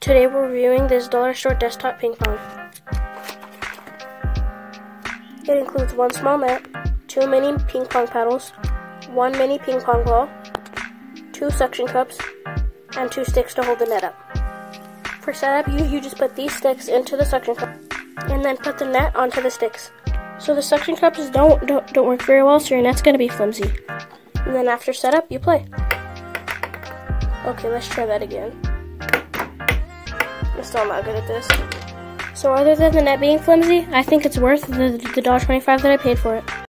Today we're reviewing this dollar store desktop ping pong. It includes one small net, two mini ping pong paddles, one mini ping pong ball, two suction cups, and two sticks to hold the net up. For setup, you, you just put these sticks into the suction cup and then put the net onto the sticks. So the suction cups don't, don't, don't work very well, so your net's going to be flimsy. And then after setup, you play. Okay, let's try that again. I'm still not good at this. So other than the net being flimsy, I think it's worth the, the $1.25 that I paid for it.